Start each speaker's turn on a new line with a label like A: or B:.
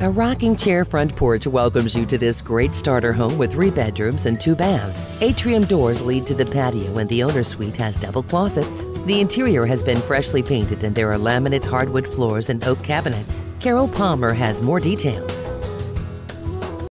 A: A rocking chair front porch welcomes you to this great starter home with three bedrooms and two baths. Atrium doors lead to the patio, and the owner suite has double closets. The interior has been freshly painted, and there are laminate hardwood floors and oak cabinets. Carol Palmer has more details.